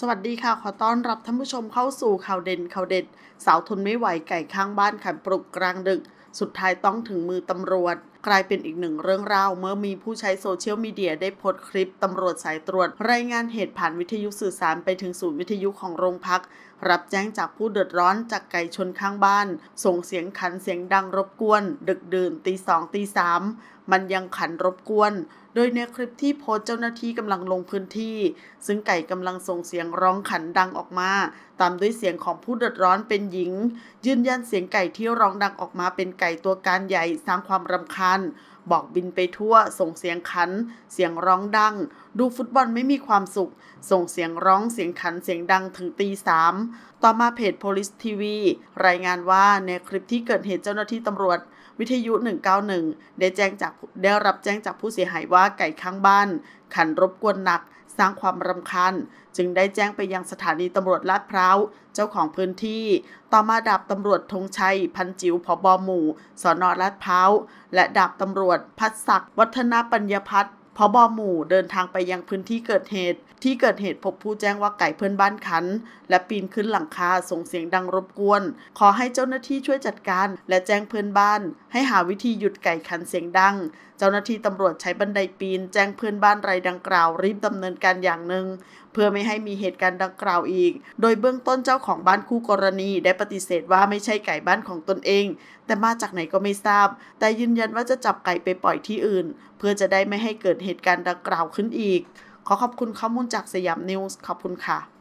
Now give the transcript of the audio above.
สวัสดีค่ะ ขอต้อนรับท่านผู้ชมเข้าสู่ข่าวเด่นข่าวเด็ด สาวทนไม่ไหวไก่ข้างบ้านขันปลุกกลางดึก สุดท้ายต้องถึงมือตำรวจ กลายเป็นอีกหนึ่งเรื่องราวเมื่อมีผู้ใช้โซเชียลมีเดียได้โพสต์คลิปตำรวจสายตรวจ รายงานเหตุผ่านวิทยุสื่อสารไปถึงศูนย์วิทยุของโรงพัก รับแจ้งจากผู้เดือดร้อนจากไก่ชนข้างบ้าน ส่งเสียงขันเสียงดังรบกวน ดึกดื่นตีสองตีสามมันยังขันรบกวน โดยในคลิปที่โพสต์เจ้าหน้าที่กำลังลงพื้นที่ ซึ่งไก่กำลังส่งเสียงร้องขันดังออกมา ตามด้วยเสียงของผู้เดือดร้อนเป็นหญิง ยืนยันเสียงไก่ที่ร้องดังออกมาเป็นไก่ตัวการใหญ่สร้างความรำคาญ บอกบินไปทั่ว ส่งเสียงขัน เสียงร้องดัง ดูฟุตบอลไม่มีความสุข ส่งเสียงร้องเสียงขันเสียงดังถึงตีสามต่อมาเพจ police tv รายงานว่าในคลิปที่เกิดเหตุเจ้าหน้าที่ตำรวจวิทยุ 191 ได้แจ้งจากได้รับแจ้งจากผู้เสียหายว่าไก่ข้างบ้าน ขันรบกวนหนัก สร้างความรำคาญจึงได้แจ้งไปยังสถานีตำรวจลาดพร้าวเจ้าของพื้นที่ ต่อมาดาบตำรวจธงชัย พันจิ๋วผบหมู่ สอนอลาดพร้าวและดาบตำรวจพัฒศักดิ์วัฒนปัญญพัฒน์ พบหมู่เดินทางไปยังพื้นที่เกิดเหตุ ที่เกิดเหตุพบผู้แจ้งว่าไก่เพื่อนบ้านขัน และปีนขึ้นหลังคาส่งเสียงดังรบกวน ขอให้เจ้าหน้าที่ช่วยจัดการ และแจ้งเพื่อนบ้าน ให้หาวิธีหยุดไก่ขันเสียงดัง เจ้าหน้าที่ตำรวจใช้บันไดปีน แจ้งเพื่อนบ้านรายดังกล่าวรีบดำเนินการอย่างหนึ่งเพื่อไม่ให้มีเหตุการณ์ดังกล่าวอีก โดยเบื้องต้นเจ้าของบ้านคู่กรณีได้ปฏิเสธว่าไม่ใช่ไก่บ้านของตนเอง แต่มาจากไหนก็ไม่ทราบ แต่ยืนยันว่าจะจับไก่ไปปล่อยที่อื่น เพื่อจะได้ไม่ให้เกิดเหตุการณ์ดังกล่าวขึ้นอีก ขอขอบคุณข้อมูลจากสยามนิวส์ขอบคุณค่ะ